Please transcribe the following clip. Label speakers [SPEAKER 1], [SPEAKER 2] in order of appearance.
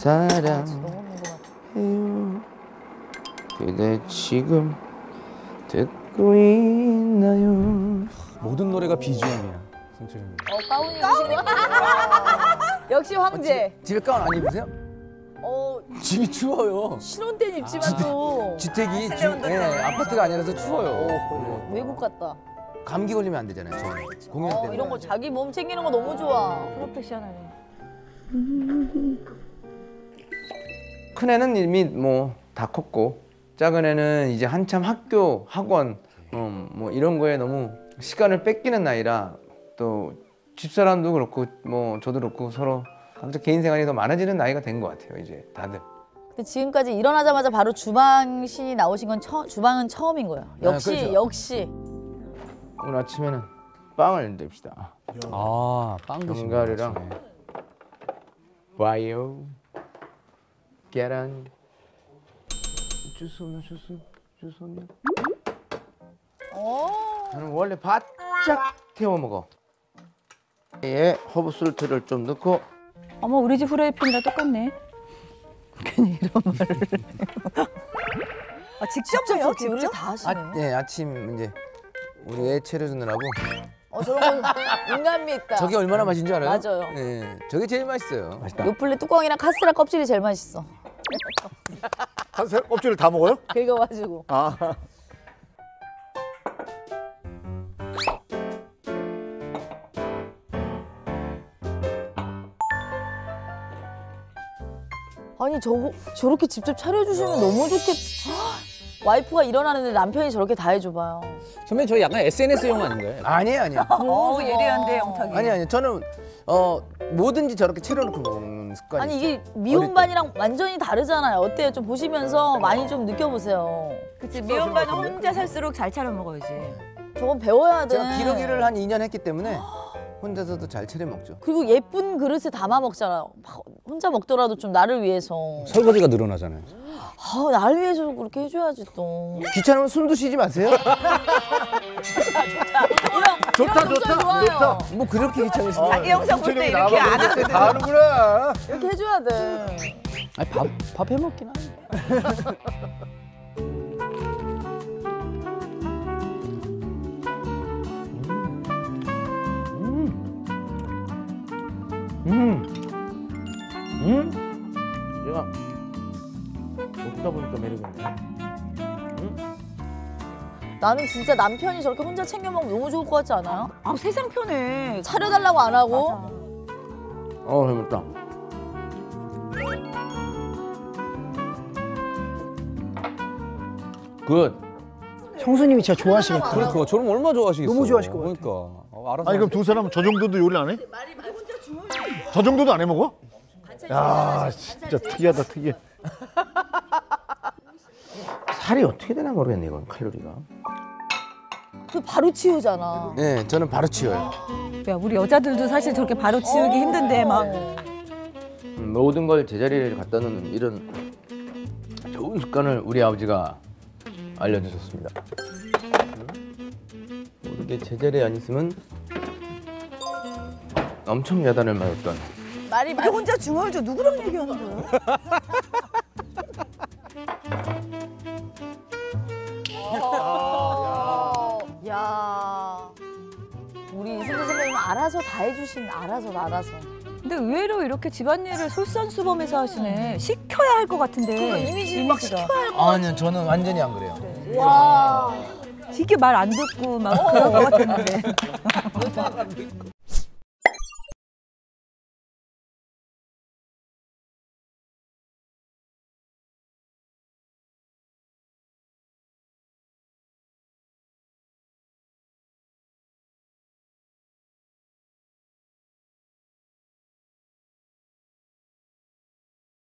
[SPEAKER 1] 사랑해요 그대 지금 듣고 있나요
[SPEAKER 2] 모든 노래가 BGM이야. 성철님.
[SPEAKER 3] 어, 가운이 입으시고. 역시 황제.
[SPEAKER 2] 집에 가운 안 입으세요?
[SPEAKER 3] 어,
[SPEAKER 2] 집이 추워요.
[SPEAKER 3] 신혼 때는 입지만 또
[SPEAKER 2] 주택이 주, 예, 아파트가 아니라서 추워요.
[SPEAKER 3] 외국 같다.
[SPEAKER 2] 감기 걸리면 안 되잖아요. 저는 공연
[SPEAKER 3] 어,
[SPEAKER 2] 때문에.
[SPEAKER 3] 이런 거 자기 몸 챙기는 거 너무 좋아.
[SPEAKER 4] 프로페셔널해.
[SPEAKER 1] 큰 애는 이미 뭐 다 컸고 작은 애는 이제 한참 학교 학원 어, 뭐 이런 거에 너무 시간을 뺏기는 나이라 또 집사람도 그렇고 뭐 저도 그렇고 서로 각자 개인 생활이 더 많아지는 나이가 된 것 같아요 이제 다들
[SPEAKER 3] 근데 지금까지 일어나자마자 바로 주방 신이 나오신 건 처, 주방은 처음인 거예요. 역시
[SPEAKER 2] 그렇죠.
[SPEAKER 3] 역시
[SPEAKER 1] 오늘 아침에는 빵을 냅시다
[SPEAKER 2] 아, 빵 드시는
[SPEAKER 1] 견과류랑
[SPEAKER 2] 거 아침에.
[SPEAKER 1] 와요 계란 주소나 주소 주소나
[SPEAKER 3] 어.
[SPEAKER 1] 저는 원래 바짝 태워 먹어 에 허브 솔트를 좀 넣고
[SPEAKER 4] 어머 우리 집 후라이팬이랑 똑같네. 괜히 이런 말을. 아 직접
[SPEAKER 3] 직접
[SPEAKER 4] 해요?
[SPEAKER 3] 요리를 다 하시네.
[SPEAKER 2] 아, 네, 아침 이제 우리 애 차려주느라고
[SPEAKER 3] 어 저런 거 인간미 있다.
[SPEAKER 2] 저게 얼마나 맛있는 줄 알아요?
[SPEAKER 3] 맞아요.
[SPEAKER 2] 네, 저게 제일 맛있어요.
[SPEAKER 1] 맛있다
[SPEAKER 3] 요플레 뚜껑이랑 카스테라 껍질이 제일 맛있어.
[SPEAKER 5] 한 세- 껍질을 다 먹어요?
[SPEAKER 3] 긁어가지고.
[SPEAKER 5] 아.
[SPEAKER 3] 아니 저거 저렇게 직접 차려주시면 너무 좋겠. 와이프가 일어나는데 남편이 저렇게 다 해줘봐요.
[SPEAKER 2] 선배님 저희 약간 SNS용 아닌가요? 아니에요, 아니에요.
[SPEAKER 4] 오 예리한데 영탁이.
[SPEAKER 2] 아니 아니요. 저는 어 뭐든지 저렇게 차려놓고 먹는 습관이
[SPEAKER 3] 아니. 이게 미혼반이랑 완전히 다르잖아요. 어때요? 좀 보시면서 많이 좀 느껴보세요.
[SPEAKER 4] 그치 미혼반은 혼자 살수록 잘 차려 먹어야지.
[SPEAKER 3] 저건 배워야 돼.
[SPEAKER 2] 제가 기러기를 한 2년 했기 때문에 혼자서도 잘 차려 먹죠.
[SPEAKER 3] 그리고 예쁜 그릇에 담아 먹잖아. 막 혼자 먹더라도 좀 나를 위해서.
[SPEAKER 2] 설거지가 늘어나잖아요.
[SPEAKER 3] 아, 나를 위해서 그렇게 해줘야지 또.
[SPEAKER 2] 귀찮으면 숨도 쉬지 마세요.
[SPEAKER 5] 좋다 좋다
[SPEAKER 3] 좋아요.
[SPEAKER 5] 좋다.
[SPEAKER 2] 뭐 그렇게 귀찮으시면
[SPEAKER 4] 자기 영상 볼 때 이렇게 안 하거든.
[SPEAKER 5] 다 하는구나.
[SPEAKER 3] 이렇게 해줘야 돼.
[SPEAKER 2] 아니 밥밥 해먹긴 하는데.
[SPEAKER 1] 음. 음. 얘가 먹다 보니까 매력이 있네.
[SPEAKER 3] 나는 진짜 남편이 저렇게 혼자 챙겨 먹으면 너무 좋을 것 같지 않아요?
[SPEAKER 4] 아 세상 편해.
[SPEAKER 3] 차려달라고 안 하고.
[SPEAKER 4] 맞아.
[SPEAKER 1] 어, 해먹다. good.
[SPEAKER 6] 형수님이 진짜 좋아하시겠다.
[SPEAKER 2] 그러니까 저럼 얼마나 좋아하시겠어요.
[SPEAKER 6] 너무 좋아하실 것
[SPEAKER 2] 그러니까 어, 알아서.
[SPEAKER 5] 아니 그럼 두 사람은 저 정도도 요리 안 해? 저 정도도 안 해 먹어? 야 진짜 특이하다 특이해.
[SPEAKER 1] 살이 어떻게 되나 모르겠네, 이건 칼로리가.
[SPEAKER 3] 그 바로 치우잖아.
[SPEAKER 2] 네, 저는 바로 치워요.
[SPEAKER 4] 야 우리 여자들도 사실 저렇게 바로 치우기 힘든데 막.
[SPEAKER 1] 음, 모든 걸 제자리에 갖다 놓는 이런 좋은 습관을 우리 아버지가 알려주셨습니다. 음, 모든 게 제자리에 안 있으면 엄청 야단을 맞았던
[SPEAKER 3] 말이 왜많
[SPEAKER 4] 혼자 중얼 줘 누구랑 얘기하는 거야?
[SPEAKER 3] 야. 우리 이승기 선배님 알아서 다 해주신 알아서 알아서.
[SPEAKER 4] 근데 의외로 이렇게 집안일을 솔선수범해서 하시네. 시켜야 할 것 같은데.
[SPEAKER 3] 이미지 막 시켜야 할 거.
[SPEAKER 2] 아니요, 저는 완전히 안 그래요.
[SPEAKER 3] 와.
[SPEAKER 4] 되게 말 안 듣고 막 그럴 것 같았는데.